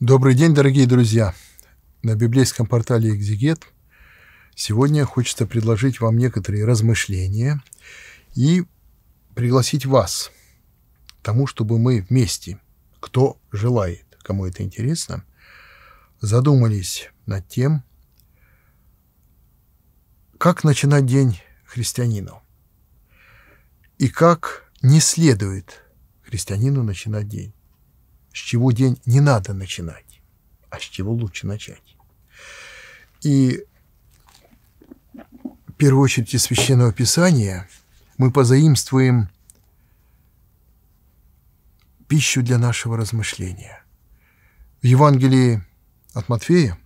Добрый день, дорогие друзья! На библейском портале «Экзегет» сегодня хочется предложить вам некоторые размышления и пригласить вас к тому, чтобы мы вместе, кто желает, кому это интересно, задумались над тем, как начинать день христианину и как не следует христианину начинать день с чего день не надо начинать, а с чего лучше начать. И в первую очередь из Священного Писания мы позаимствуем пищу для нашего размышления. В Евангелии от Матфея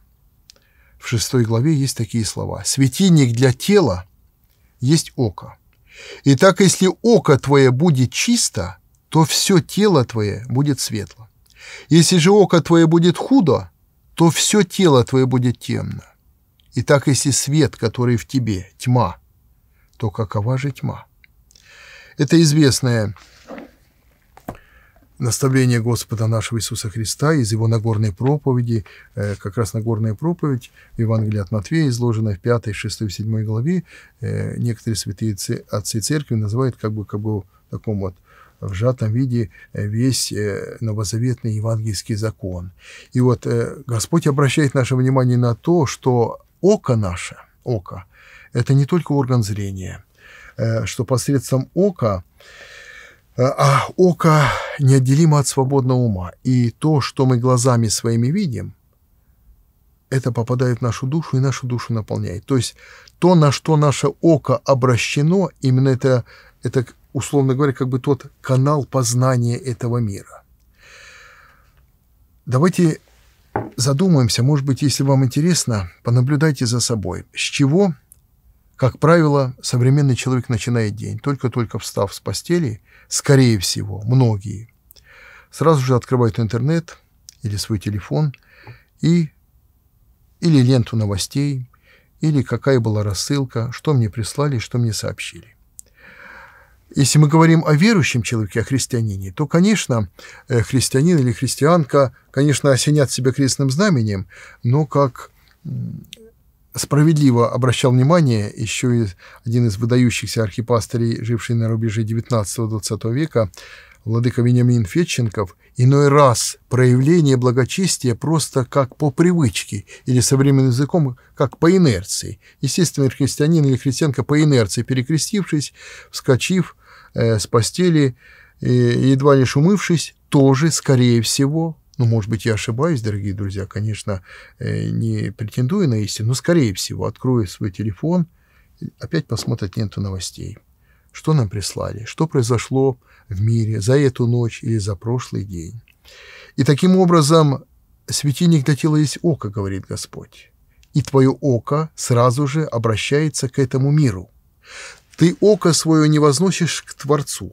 в шестой главе есть такие слова. «Светильник для тела есть око. И так, если око твое будет чисто, то все тело твое будет светло. Если же око твое будет худо, то все тело твое будет темно. И так, если свет, который в тебе, тьма, то какова же тьма? Это известное наставление Господа нашего Иисуса Христа из его Нагорной проповеди, э, как раз Нагорная проповедь в Евангелии от Матфея, изложенная в 5, 6, 7 главе, э, некоторые святые отцы церкви называют как бы, как бы таком вот в сжатом виде э, весь э, новозаветный евангельский закон. И вот э, Господь обращает наше внимание на то, что око наше, око, это не только орган зрения, что посредством ока а око неотделимо от свободного ума. И то, что мы глазами своими видим, это попадает в нашу душу и нашу душу наполняет. То есть то, на что наше око обращено, именно это, это условно говоря, как бы тот канал познания этого мира. Давайте задумаемся, может быть, если вам интересно, понаблюдайте за собой. С чего, как правило, современный человек начинает день? Только-только встав с постели, скорее всего, многие, сразу же открывают интернет или свой телефон и или ленту новостей, или какая была рассылка, что мне прислали, что мне сообщили. Если мы говорим о верующем человеке, о христианине, то, конечно, э, христианин или христианка, конечно, осенят себя крестным знаменем, но как справедливо обращал внимание еще и один из выдающихся архипастырей, живший на рубеже 19-20 века, владыка Вениамин Фетченков, иной раз проявление благочестия просто как по привычке, или современным языком, как по инерции. Естественно, христианин или христианка по инерции, перекрестившись, вскочив, э, с постели, э, едва лишь умывшись, тоже, скорее всего, ну, может быть, я ошибаюсь, дорогие друзья, конечно, э, не претендую на истину, но, скорее всего, открою свой телефон, опять посмотрит ленту новостей. Что нам прислали? Что произошло в мире за эту ночь или за прошлый день? И таким образом светильник для тела есть око, говорит Господь. И твое око сразу же обращается к этому миру. Ты око свое не возносишь к Творцу.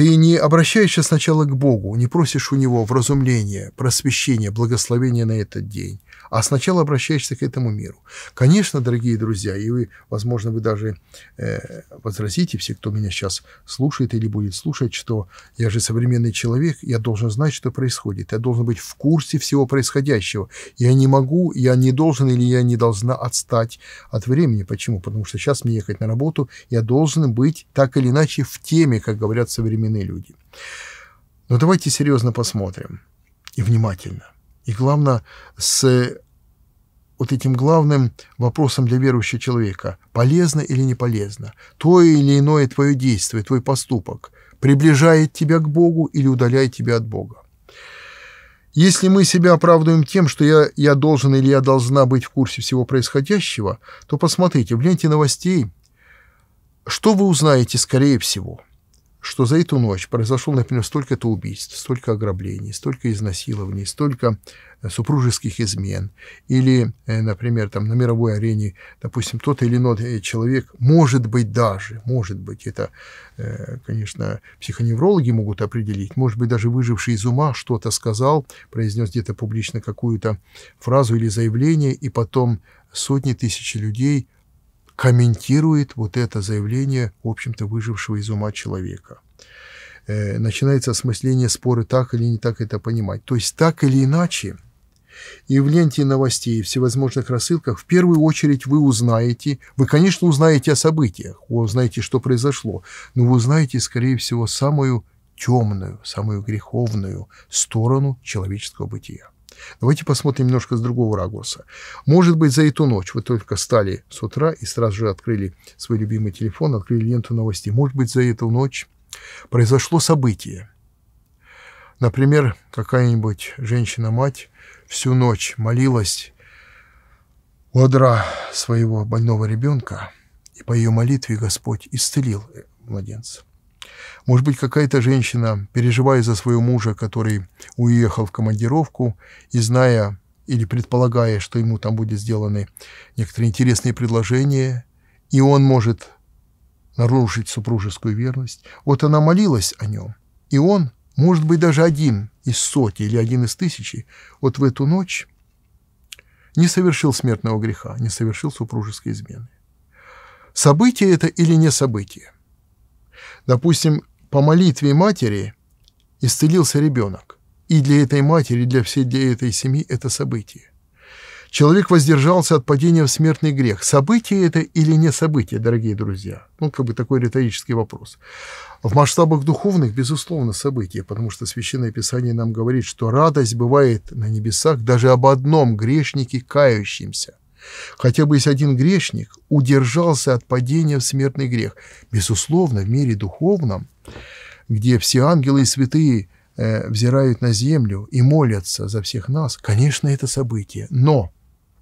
Ты не обращаешься сначала к Богу, не просишь у Него вразумления, просвещения, благословения на этот день а сначала обращаешься к этому миру. Конечно, дорогие друзья, и вы, возможно, вы даже э, возразите, все, кто меня сейчас слушает или будет слушать, что я же современный человек, я должен знать, что происходит, я должен быть в курсе всего происходящего. Я не могу, я не должен или я не должна отстать от времени. Почему? Потому что сейчас мне ехать на работу, я должен быть так или иначе в теме, как говорят современные люди. Но давайте серьезно посмотрим. И внимательно – и главное, с вот этим главным вопросом для верующего человека, полезно или не полезно, то или иное твое действие, твой поступок приближает тебя к Богу или удаляет тебя от Бога. Если мы себя оправдываем тем, что я, я должен или я должна быть в курсе всего происходящего, то посмотрите, в ленте новостей, что вы узнаете скорее всего – что за эту ночь произошло, например, столько-то убийств, столько ограблений, столько изнасилований, столько э, супружеских измен. Или, э, например, там на мировой арене, допустим, тот или иной э, человек, может быть даже, может быть, это, конечно, психоневрологи могут определить, может быть, даже выживший из ума что-то сказал, произнес где-то публично какую-то фразу или заявление, и потом сотни тысяч людей комментирует вот это заявление, в общем-то, выжившего из ума человека. э, начинается осмысление споры, так или не так это понимать. То есть так или иначе, и в ленте новостей, и всевозможных рассылках, в первую очередь вы узнаете, вы, конечно, узнаете о событиях, вы узнаете, что произошло, но вы узнаете, скорее всего, самую темную, самую греховную сторону человеческого бытия. Давайте посмотрим немножко с другого ракурса. Может быть, за эту ночь вы только стали с утра и сразу же открыли свой любимый телефон, открыли ленту новостей. Может быть, за эту ночь произошло событие. Например, какая-нибудь женщина-мать всю ночь молилась у одра своего больного ребенка, и по ее молитве Господь исцелил младенца. Может быть, какая-то женщина, переживая за своего мужа, который уехал в командировку, и зная или предполагая, что ему там будет сделаны некоторые интересные предложения, и он может нарушить супружескую верность. Вот она молилась о нем, и он, может быть, даже один из сотни или один из тысячи, вот в эту ночь не совершил смертного греха, не совершил супружеской измены. Событие это или не событие? Допустим, по молитве матери исцелился ребенок. И для этой матери, для всей для этой семьи это событие. Человек воздержался от падения в смертный грех. Событие это или не событие, дорогие друзья? Ну, как бы такой риторический вопрос. В масштабах духовных, безусловно, событие, потому что Священное Писание нам говорит, что радость бывает на небесах даже об одном грешнике, кающемся. Хотя бы если один грешник удержался от падения в смертный грех. Безусловно, в мире духовном, где все ангелы и святые э, взирают на землю и молятся за всех нас, конечно, это событие. Но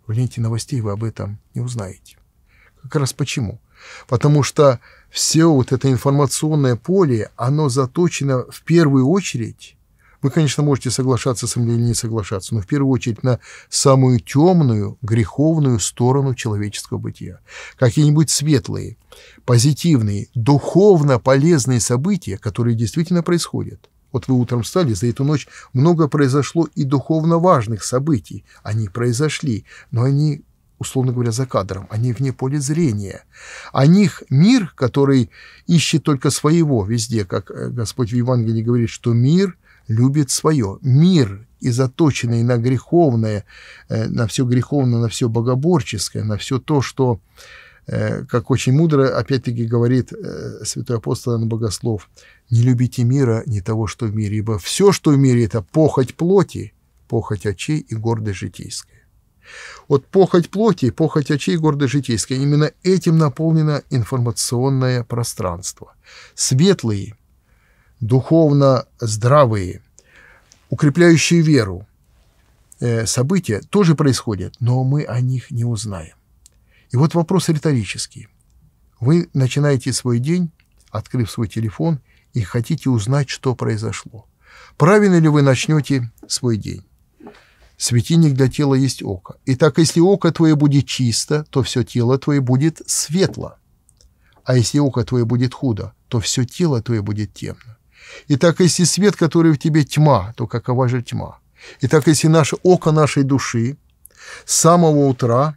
в ленте новостей вы об этом не узнаете. Как раз почему? Потому что все вот это информационное поле, оно заточено в первую очередь вы, конечно, можете соглашаться со мной или не соглашаться, но в первую очередь на самую темную, греховную сторону человеческого бытия. Какие-нибудь светлые, позитивные, духовно полезные события, которые действительно происходят. Вот вы утром встали, за эту ночь много произошло и духовно важных событий. Они произошли, но они условно говоря, за кадром, они вне поля зрения. О них мир, который ищет только своего везде, как э, Господь в Евангелии говорит, что мир любит свое. Мир, и заточенный на греховное, э, на все греховное, на все богоборческое, на все то, что, э, как очень мудро, опять-таки говорит э, святой апостол Иоанн Богослов, «Не любите мира, не того, что в мире, ибо все, что в мире, это похоть плоти, похоть очей и гордость житейская». Вот похоть плоти, похоть очей, гордость житейская, именно этим наполнено информационное пространство. Светлые, духовно здравые, укрепляющие веру э, события тоже происходят, но мы о них не узнаем. И вот вопрос риторический. Вы начинаете свой день, открыв свой телефон, и хотите узнать, что произошло. Правильно ли вы начнете свой день? Светильник для тела есть око. Итак, если око твое будет чисто, то все тело твое будет светло. А если око твое будет худо, то все тело твое будет темно. Итак, если свет, который в тебе тьма, то какова же тьма? Итак, если наше око нашей души с самого утра,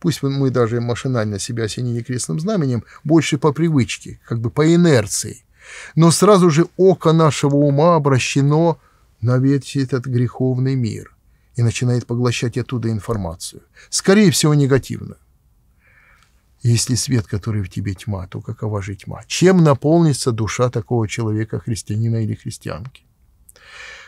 пусть мы даже машинально себя осенили крестным знаменем, больше по привычке, как бы по инерции, но сразу же око нашего ума обращено на весь этот греховный мир и начинает поглощать оттуда информацию, скорее всего, негативную. Если свет, который в тебе тьма, то какова же тьма? Чем наполнится душа такого человека, христианина или христианки?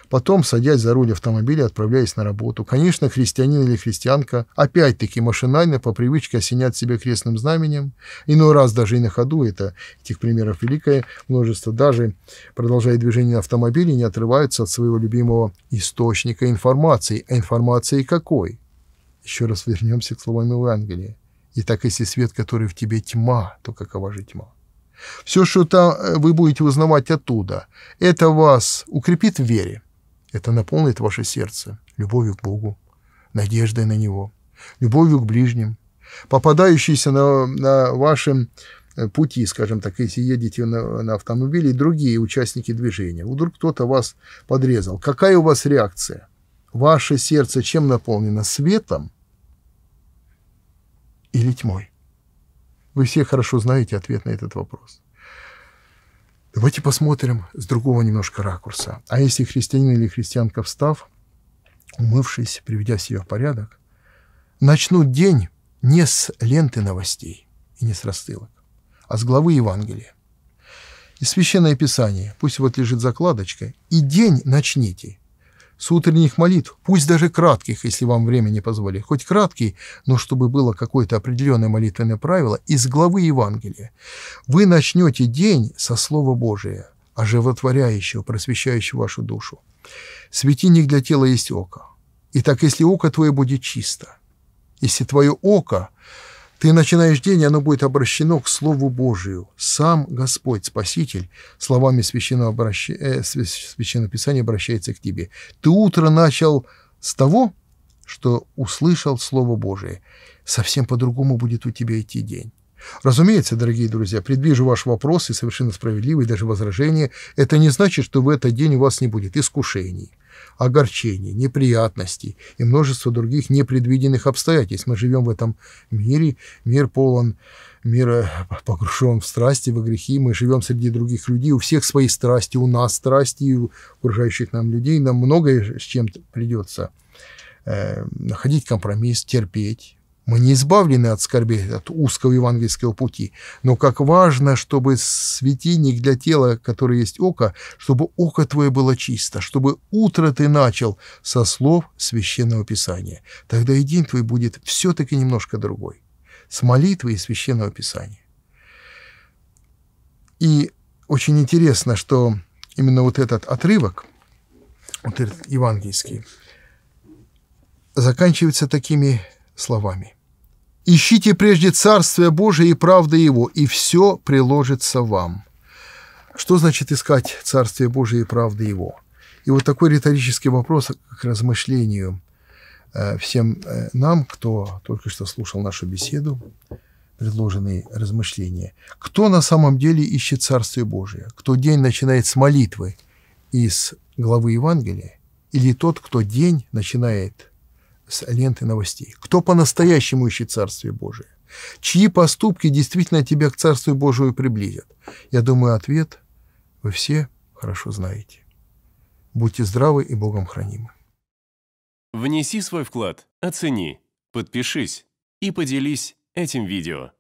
Потом, садясь за руль автомобиля, отправляясь на работу. Конечно, христианин или христианка опять-таки машинально по привычке осенят себя крестным знаменем. Иной раз даже и на ходу, это этих примеров великое множество, даже продолжая движение на автомобиле, не отрываются от своего любимого источника информации. А информации какой? Еще раз вернемся к словам Евангелия. И так, если свет, который в тебе тьма, то какова же тьма? Все, что там э, вы будете узнавать оттуда, это вас укрепит в вере. Это наполнит ваше сердце любовью к Богу, надеждой на Него, любовью к ближним. Попадающиеся на, на вашем э, пути, скажем так, если едете на, на автомобиле, другие участники движения. Вдруг кто-то вас подрезал. Какая у вас реакция? Ваше сердце чем наполнено? Светом или тьмой? Вы все хорошо знаете ответ на этот вопрос. Давайте посмотрим с другого немножко ракурса. А если христианин или христианка встав, умывшись, приведя себя в порядок, начнут день не с ленты новостей и не с рассылок, а с главы Евангелия. И Священное Писание, пусть вот лежит закладочкой, и день начните с утренних молитв, пусть даже кратких, если вам время не позволит, хоть краткий, но чтобы было какое-то определенное молитвенное правило, из главы Евангелия. Вы начнете день со Слова Божия, оживотворяющего, просвещающего вашу душу. Светильник для тела есть око. Итак, если око твое будет чисто, если твое око ты начинаешь день, и оно будет обращено к Слову Божию. Сам Господь, Спаситель, словами Священного, обращ... э, Священного Писания обращается к тебе. Ты утро начал с того, что услышал Слово Божие. Совсем по-другому будет у тебя идти день. Разумеется, дорогие друзья, предвижу ваш вопрос и совершенно справедливый, даже возражение. Это не значит, что в этот день у вас не будет искушений огорчений, неприятностей и множество других непредвиденных обстоятельств. Мы живем в этом мире, мир полон мир погружен в страсти, в грехи, мы живем среди других людей, у всех свои страсти, у нас страсти, у окружающих нам людей, нам многое с чем придется э, находить компромисс, терпеть, мы не избавлены от скорби, от узкого евангельского пути. Но как важно, чтобы светильник для тела, который есть око, чтобы око твое было чисто, чтобы утро ты начал со слов Священного Писания. Тогда и день твой будет все-таки немножко другой. С молитвы и Священного Писания. И очень интересно, что именно вот этот отрывок, вот этот евангельский, заканчивается такими словами. Ищите прежде Царствие Божие и правды Его, и все приложится вам. Что значит искать Царствие Божие и правды Его? И вот такой риторический вопрос к размышлению э, всем э, нам, кто только что слушал нашу беседу, предложенные размышления. Кто на самом деле ищет Царствие Божие? Кто день начинает с молитвы из главы Евангелия? Или тот, кто день начинает с ленты новостей. Кто по-настоящему ищет Царствие Божие? Чьи поступки действительно тебя к Царству Божию приблизят? Я думаю, ответ вы все хорошо знаете. Будьте здравы и Богом хранимы. Внеси свой вклад, оцени, подпишись и поделись этим видео.